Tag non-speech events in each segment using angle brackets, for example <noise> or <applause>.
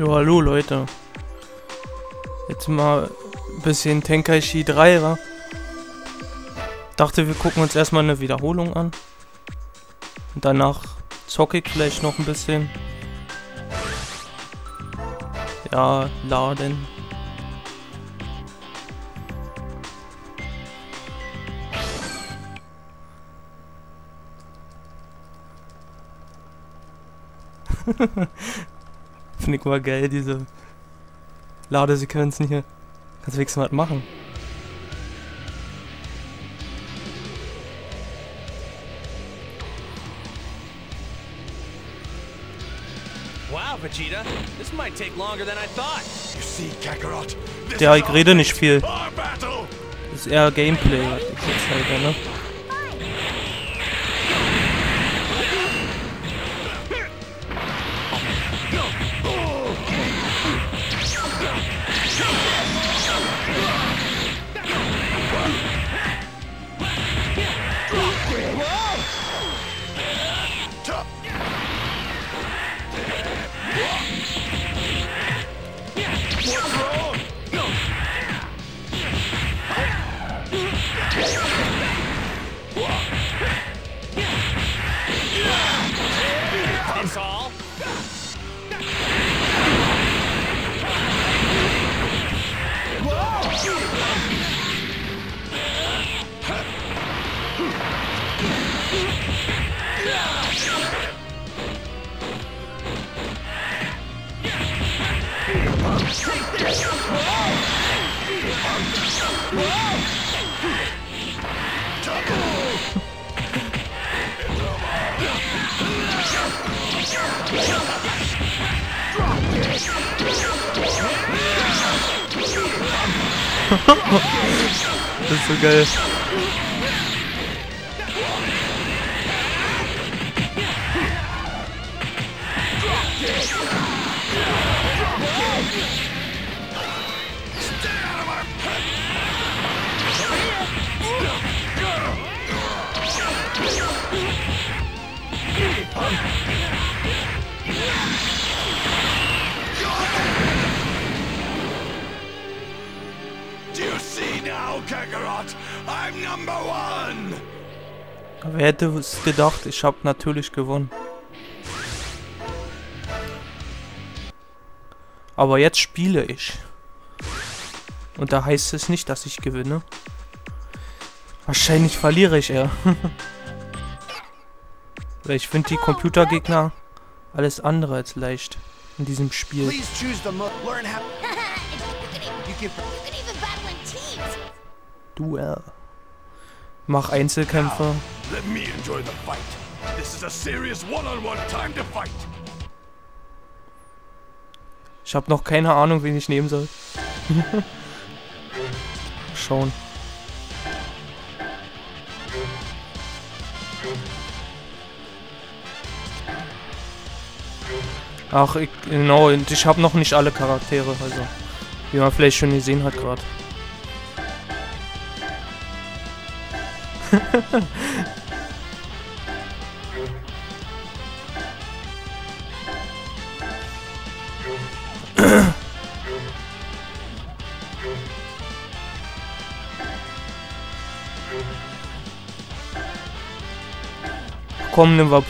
Jo, hallo Leute. Jetzt mal ein bisschen Tenkaichi 3, wa? Dachte, wir gucken uns erstmal eine Wiederholung an. Und danach zocke ich vielleicht noch ein bisschen. Ja, laden. <laughs> Finde ich mal geil, diese Ladesequenzen hier. Kannst du wenigstens was machen. Wow, Vegeta, this might take longer than I thought. You see, Kakarot? This Ja, ich rede nicht viel. Das ist eher Gameplay. Jetzt halt, ne? Gah! <laughs> Das ist so geil. I'm number one. Wer hätte es gedacht? Ich habe natürlich gewonnen. Aber jetzt spiele ich. Und da heißt es nicht, dass ich gewinne. Wahrscheinlich verliere ich eher. <laughs> Weil ich finde die Computergegner alles andere als leicht in diesem Spiel. <laughs> Duell. Mach Einzelkämpfe. Let me enjoy the fight. This is a serious one-on-one time to fight. Ich habe noch keine Ahnung, wen ich nehmen soll. <laughs> Schauen. Ach, ich, genau, und ich habe noch nicht alle Charaktere, also wie man vielleicht schon gesehen hat gerade. Komm, nimm wir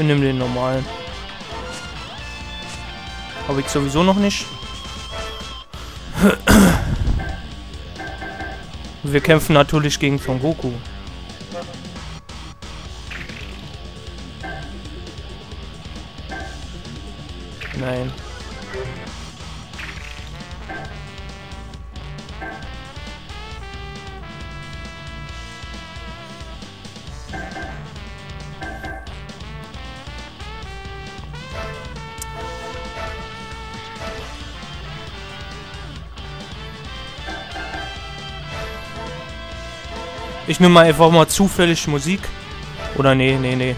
Wir nehmen den normalen. Habe ich sowieso noch nicht. Wir kämpfen natürlich gegen Son Goku. Nein. Ich nehme mal einfach mal zufällig Musik. Oder nee, nee, nee.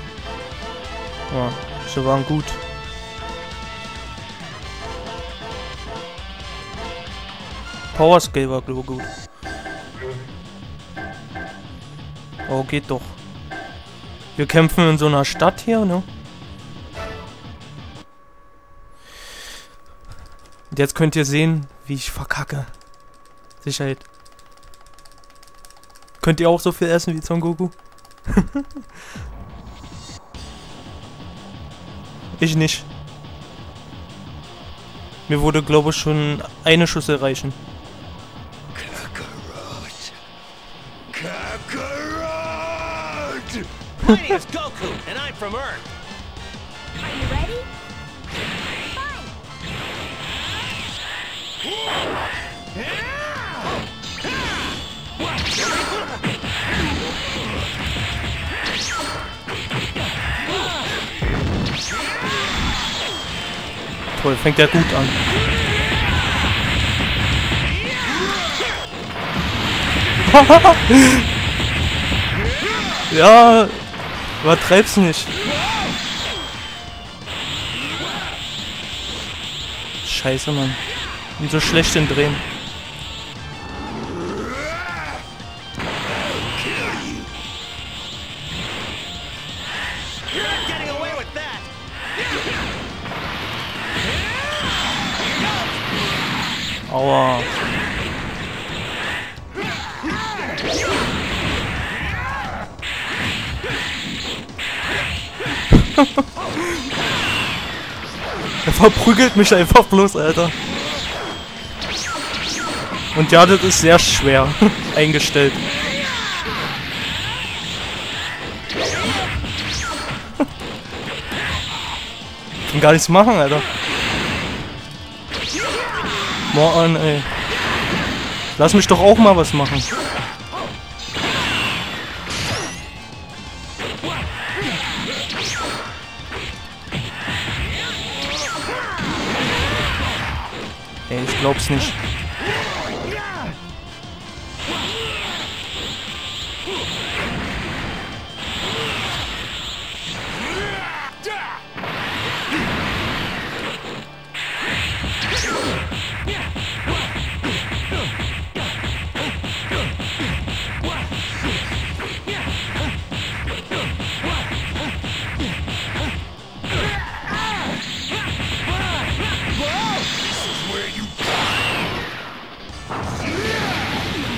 Ja, sie waren gut. Power Scale war glaub ich, gut. Oh, geht doch. Wir kämpfen in so einer Stadt hier, ne? Und jetzt könnt ihr sehen, wie ich verkacke. Sicherheit. Könnt ihr auch so viel essen wie Son Goku? <laughs> ich nicht. Mir wurde, glaube ich, schon eine Schüssel reichen. Kakarot. Kakarot! <laughs> My name is Goku, and I'm from Earth. Are you ready? Fine. Toll, fängt ja gut an. <laughs> ja, übertreib's nicht. Scheiße, Mann. Bin so schlecht im Drehen. <laughs> er verprügelt mich einfach bloß, Alter. Und ja, das ist sehr schwer <laughs> eingestellt. Kann gar nichts machen, Alter. Mann, ey. Lass mich doch auch mal was machen. Ich glaub's nicht.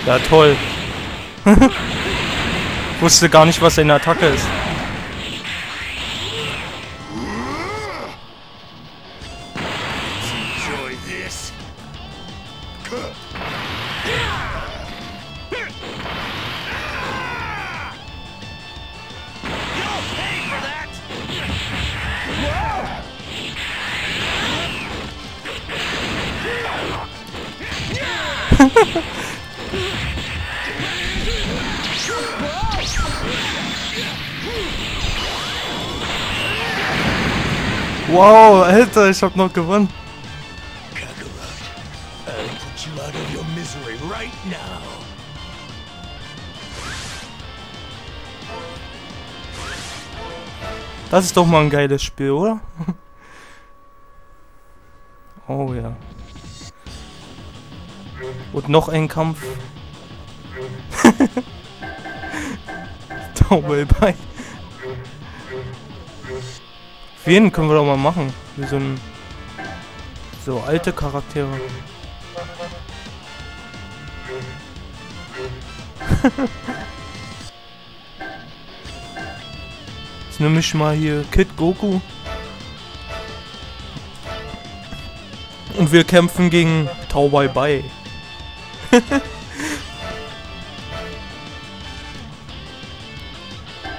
Ja, toll. <laughs> Wusste gar nicht, was seine Attacke ist. <laughs> Wow, Alter, ich hab noch gewonnen. Das ist doch mal ein geiles Spiel, oder? <laughs> Oh ja. Und noch ein Kampf. <laughs> Taubel bei. Wen können wir doch mal machen? Wie so ein. So alte Charaktere. <laughs> Jetzt nehme ich mal hier Kid Goku. Und wir kämpfen gegen Tau Bai Bai. <laughs>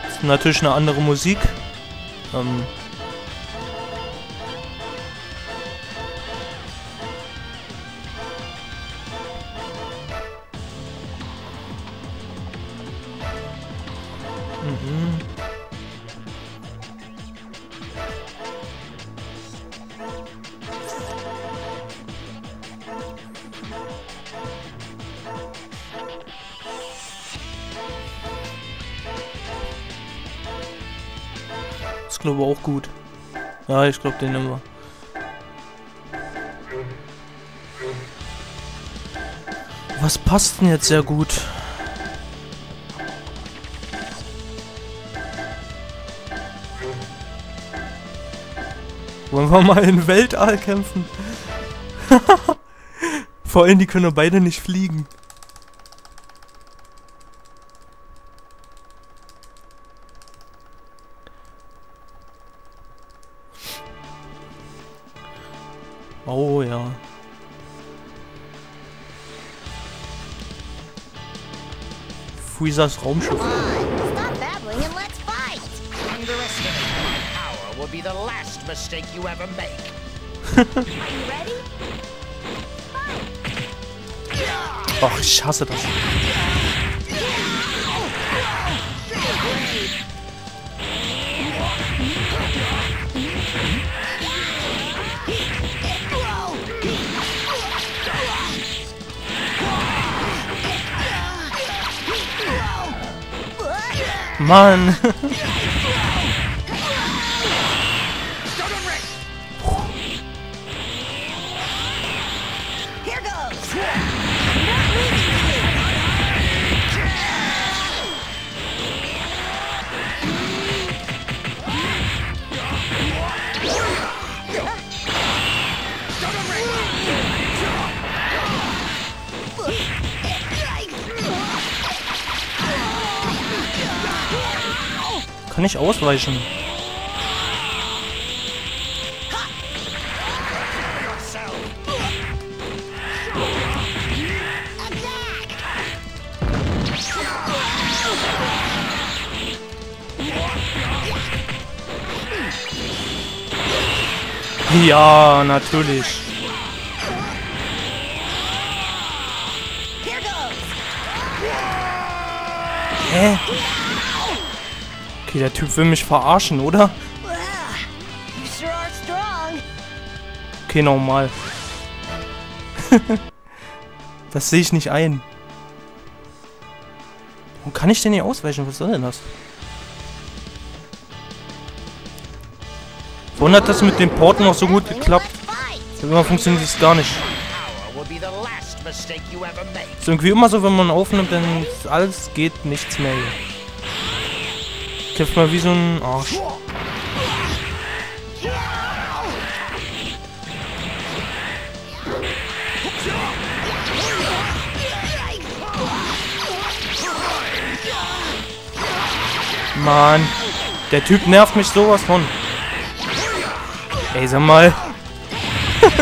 ist natürlich eine andere Musik. Ähm Ist glaube auch gut. Ja, ich glaube den nehmen wir. Was passt denn jetzt sehr gut? Wollen wir mal in Weltall kämpfen? <laughs> Vor allem, die können beide nicht fliegen. Make. Are you ready? Ach, ich hasse das. Mann. Ich ausweichen? Ja, natürlich. Hä? Okay, der Typ will mich verarschen, oder? Okay, normal. <laughs> das sehe ich nicht ein. Wo kann ich denn hier ausweichen? Was soll denn das? Wundert das mit den Porten auch so gut geklappt? Immer funktioniert das gar nicht. Ist irgendwie immer so, wenn man aufnimmt, dann alles geht nichts mehr. hier. Kämpft mal wie so ein Arsch. Mann, der Typ nervt mich sowas von. Ey, sag mal. <laughs>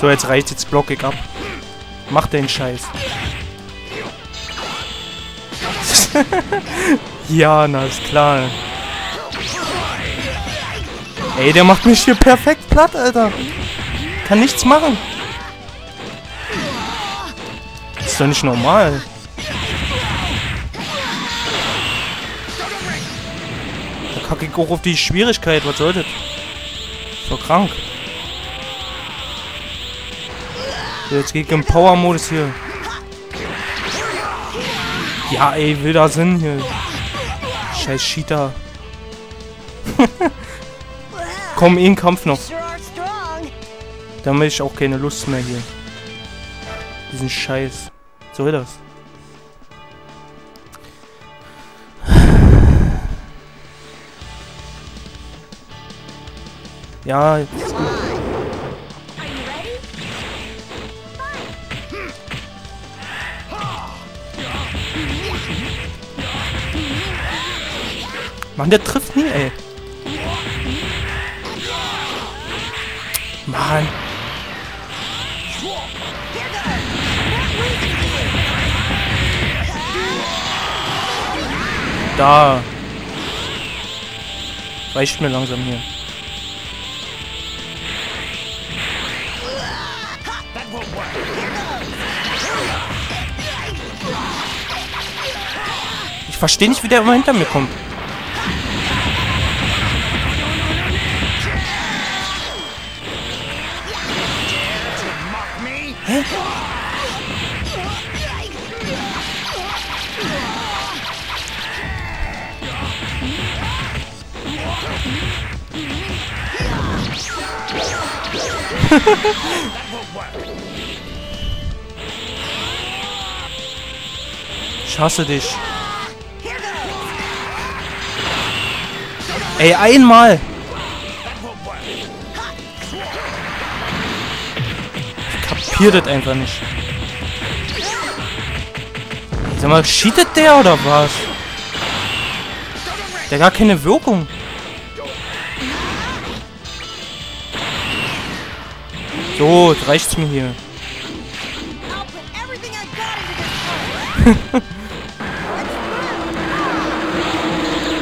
so, jetzt reicht jetzt block ich ab. Mach den Scheiß. <laughs> ja, na ist klar. Ey, der macht mich hier perfekt platt, Alter. Kann nichts machen. Ist doch nicht normal. Da kacke ich auch auf die Schwierigkeit. Was soll das? So krank. Jetzt geht im Power-Modus hier. Ja, ey, wilder Sinn hier. Scheiß Cheater. <laughs> Komm, eh Kampf noch. Sure are strong. Da habe ich auch keine Lust mehr hier. Diesen Scheiß. Soll das? Ja, jetzt gut. Mann, der trifft nie, ey. Mann. Da. Reicht mir langsam hier. Ich verstehe nicht, wie der immer hinter mir kommt. Ich hasse dich. Ey, einmal! Ich kapier das einfach nicht. Sag mal, cheatet der oder was? Der hat gar keine Wirkung. So, jetzt reicht's mir hier. <laughs>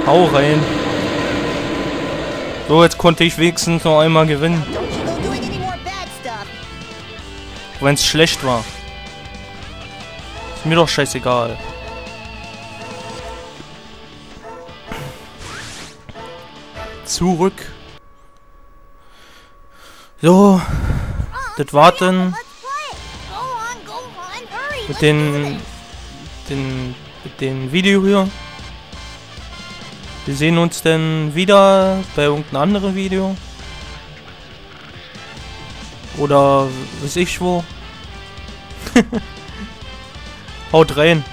Hau rein. So, jetzt konnte ich wenigstens noch einmal gewinnen, wenn es schlecht war. Ist mir doch scheißegal. Zurück. So, das warten mit den, den, mit dem Video hier. Wir sehen uns dann wieder bei irgendeinem anderen Video. Oder weiß ich wo. <laughs> Haut rein.